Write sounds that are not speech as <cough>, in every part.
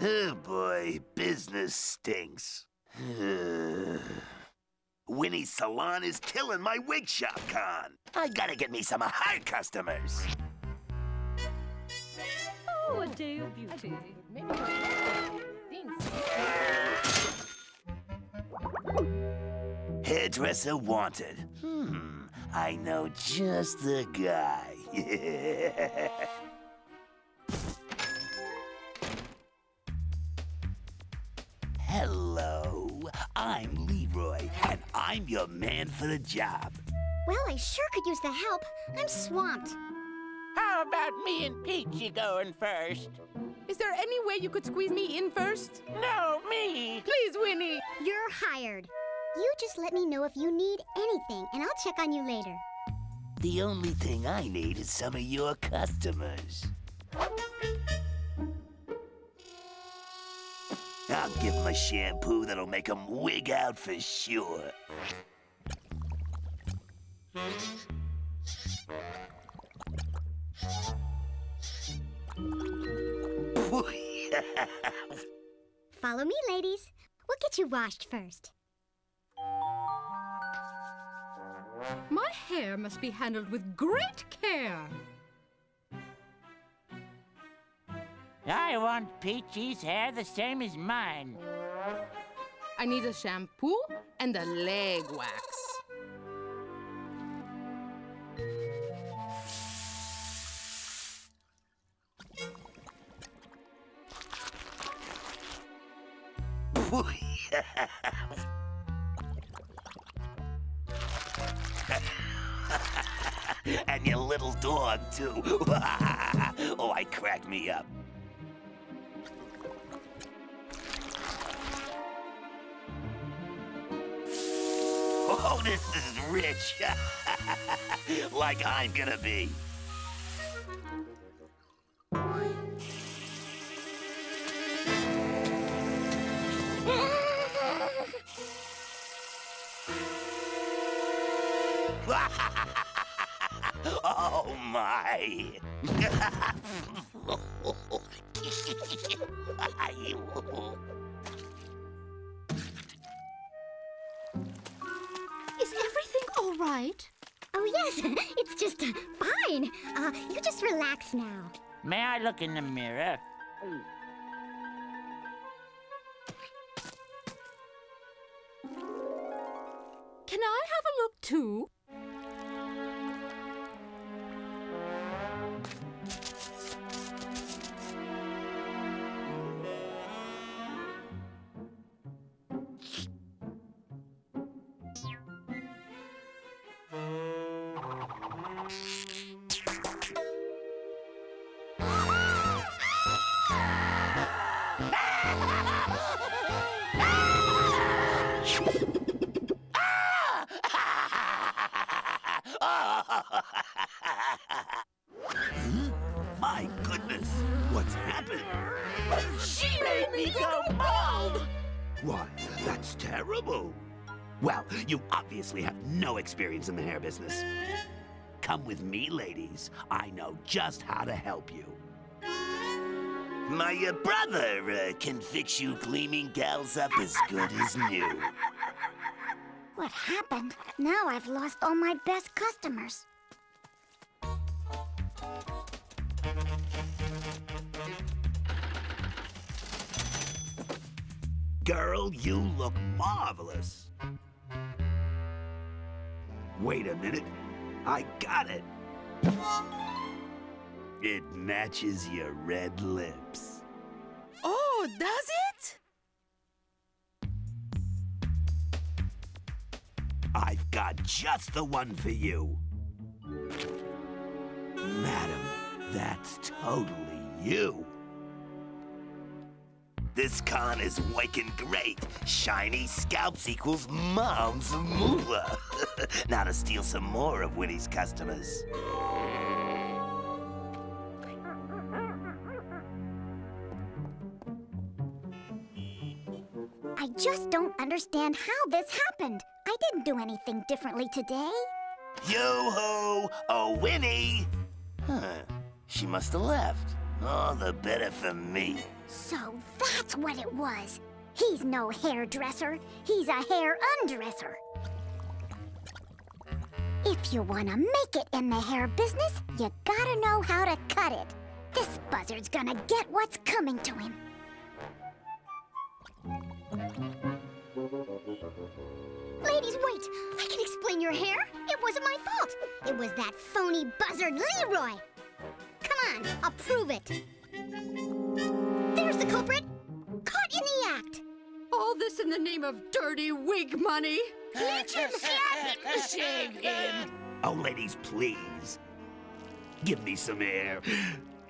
Oh boy, business stinks. <sighs> Winnie's salon is killing my wig shop con. I gotta get me some high customers. Oh, a day of beauty. Hairdresser wanted. Hmm, I know just the guy. <laughs> Hello, I'm Leroy, and I'm your man for the job. Well, I sure could use the help. I'm swamped. How about me and Peachy going first? Is there any way you could squeeze me in first? No, me. Please, Winnie. You're hired. You just let me know if you need anything, and I'll check on you later. The only thing I need is some of your customers. I'll give them a shampoo that'll make them wig out for sure. Follow me, ladies. We'll get you washed first. My hair must be handled with great care. I want Peachy's hair the same as mine. I need a shampoo and a leg wax. Dog, too. <laughs> oh, I crack me up. Oh, this is rich. <laughs> like I'm gonna be. Relax now. May I look in the mirror? Can I have a look too? <laughs> My goodness, what's happened? She made me go bald! Why, that's terrible. Well, you obviously have no experience in the hair business. Come with me, ladies. I know just how to help you. My uh, brother uh, can fix you gleaming gals up as good as new. What happened? Now I've lost all my best customers. Girl, you look marvelous. Wait a minute. I got it. It matches your red lips. Oh, does it? I've got just the one for you. Madam, that's totally you. This con is working great. Shiny scalps equals mom's moolah. <laughs> now to steal some more of Winnie's customers. I just don't understand how this happened. I didn't do anything differently today. Yo-ho! Oh, Winnie! Huh. She must have left. All the better for me. So that's what it was. He's no hairdresser. He's a hair undresser. If you want to make it in the hair business, you gotta know how to cut it. This buzzard's gonna get what's coming to him. Ladies, wait! I can explain your hair. It wasn't my fault. It was that phony buzzard Leroy. Come on, I'll prove it. There's the culprit. Caught in the act. All this in the name of dirty wig money. Let him have it. Shave him! Oh, ladies, please. Give me some air.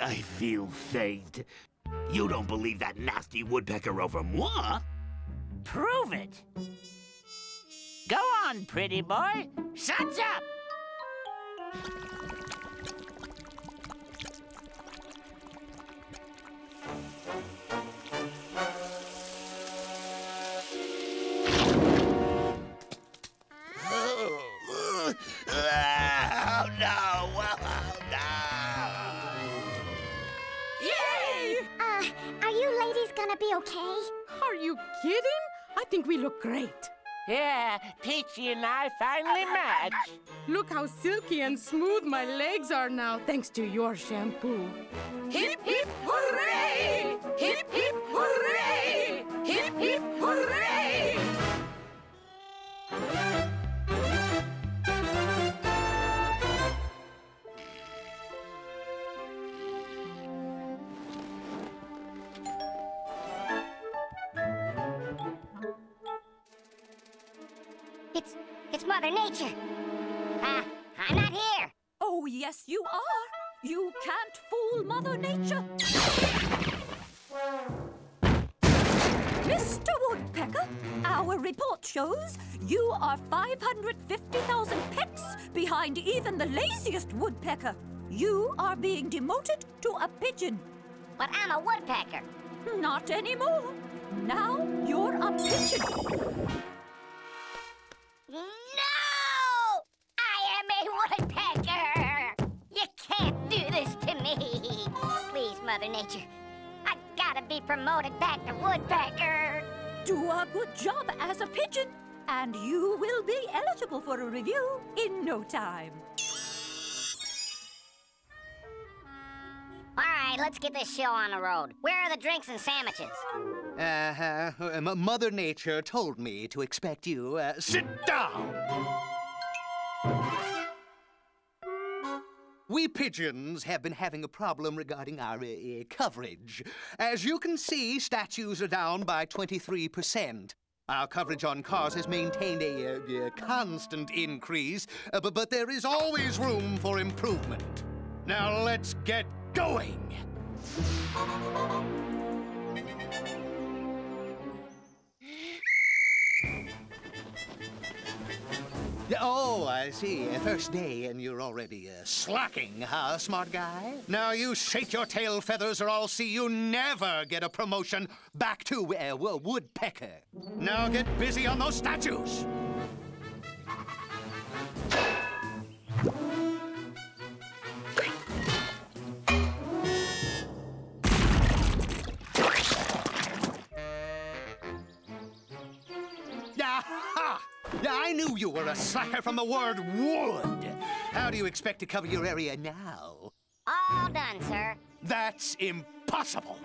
I feel faint. You don't believe that nasty woodpecker over moi? Prove it. Go on, pretty boy. Suds up. Great. Yeah, Peachy and I finally match. Look how silky and smooth my legs are now, thanks to your shampoo. Hip, hip, hooray! Hip, hip, hooray! Hip, hip, hooray! Ah, I'm not here. Oh, yes, you are. You can't fool Mother Nature. Mr. Woodpecker, our report shows you are 550,000 pecks behind even the laziest woodpecker. You are being demoted to a pigeon. But I'm a woodpecker. Not anymore. Now you're a pigeon. Mother Nature. I gotta be promoted back to woodpecker! Do a good job as a pigeon, and you will be eligible for a review in no time. All right, let's get this show on the road. Where are the drinks and sandwiches? Uh-huh. Mother Nature told me to expect you. Uh, sit down! We pigeons have been having a problem regarding our uh, uh, coverage. As you can see, statues are down by 23%. Our coverage on cars has maintained a, uh, uh, constant increase, but, but there is always room for improvement. Now let's get going! Oh, I see. First day, and you're already uh, slacking, huh, smart guy? Now you shake your tail feathers, or I'll see you never get a promotion back to uh, wo- woodpecker. Now get busy on those statues. You were a slacker from the word wood. How do you expect to cover your area now? All done, sir. That's impossible.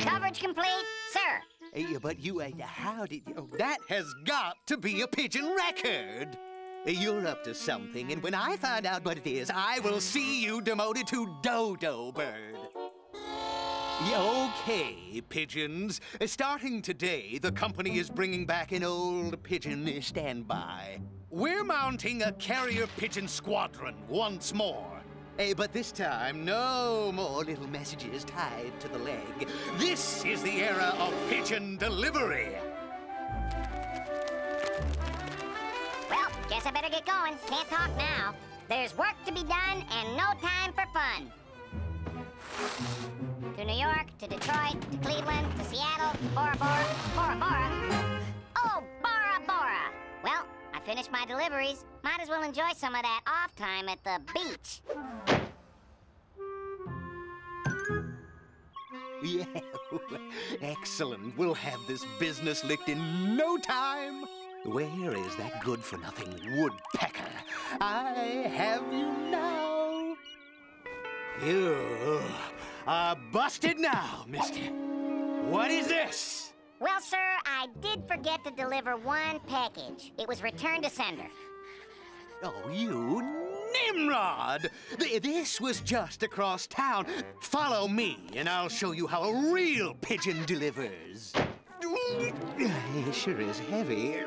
Coverage complete, sir. Yeah, but you, uh, how did you? Oh, that has got to be a pigeon record. You're up to something, and when I find out what it is, I will see you demoted to dodo bird. Okay, pigeons. Starting today, the company is bringing back an old pigeon standby. We're mounting a carrier pigeon squadron once more. Eh, but this time, no more little messages tied to the leg. This is the era of pigeon delivery. Well, guess I better get going. Can't talk now. There's work to be done and no time for fun. To New York, to Detroit, to Cleveland, to Seattle, to Bora Bora, Bora Bora. Oh, Bora Bora! Well, I finished my deliveries. Might as well enjoy some of that off time at the beach. Yeah, <laughs> excellent. We'll have this business licked in no time. Where is that good-for-nothing woodpecker? I have you now. You Uh, are busted now, mister. What is this? Well, sir, I did forget to deliver one package. It was returned to sender. Oh, you Nimrod! Th- This was just across town. Follow me, and I'll show you how a real pigeon delivers. It sure is heavy. <sighs>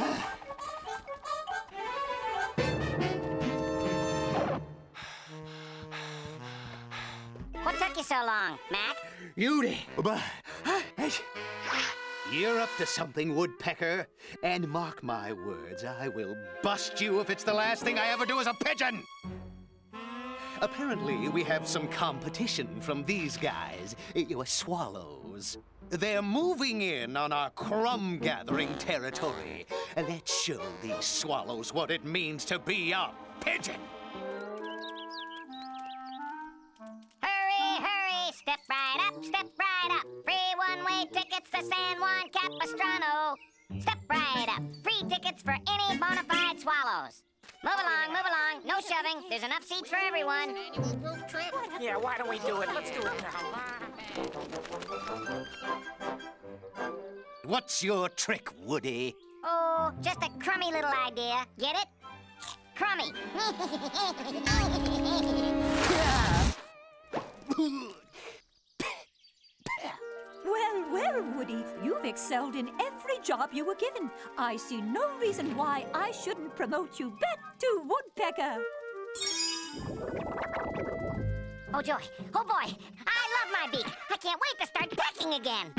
Ah. So long, Mac? Beauty. But you're up to something, Woodpecker. And mark my words, I will bust you if it's the last thing I ever do as a pigeon. Apparently, we have some competition from these guys, your swallows. They're moving in on our crumb gathering territory. Let's show these swallows what it means to be a pigeon. Right up, step right up. Free one-way tickets to San Juan Capistrano. Step right up. Free tickets for any bona fide swallows. Move along, move along. No shoving. There's enough seats for everyone. Yeah, why don't we do it? Let's do it now. What's your trick, Woody? Oh, just a crummy little idea. Get it? Crummy. <laughs> <laughs> <laughs> Woody, you've excelled in every job you were given. I see no reason why I shouldn't promote you back to Woodpecker. oh, joy. Oh, boy. I love my beak. I can't wait to start pecking again.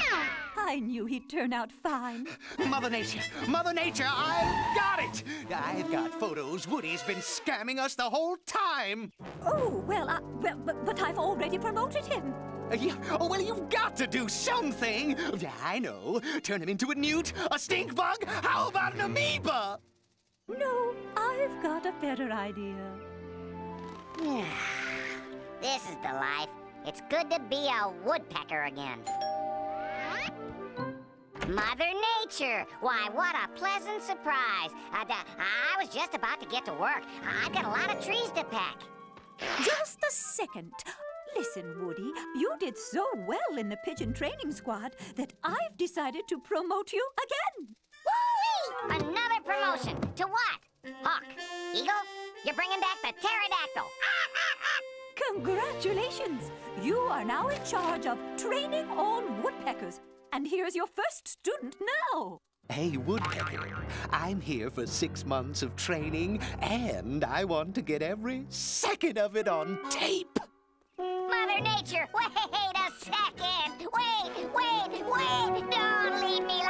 I knew he'd turn out fine. Mother Nature, Mother Nature, I've got it! I've got photos. Woody's been scamming us the whole time. Oh, well, uh, well but, but I've already promoted him. Uh, yeah, oh, well, you've got to do something. Yeah, I know. Turn him into a newt, a stink bug. How about an amoeba? No, I've got a better idea. Yeah. <sighs> This is the life. It's good to be a woodpecker again. Mother Nature! Why, what a pleasant surprise. Uh, I was just about to get to work. I've got a lot of trees to peck. Just a second. Listen, Woody, you did so well in the pigeon training squad that I've decided to promote you again. Woo-wee! Another promotion. To what? Hawk. Eagle? You're bringing back the pterodactyl. Congratulations! You are now in charge of training all woodpeckers. And here's your first student now. Hey, Woodpecker, I'm here for six months of training, and I want to get every second of it on tape. Mother Nature, <laughs> wait a second. Wait, wait, wait. Don't leave me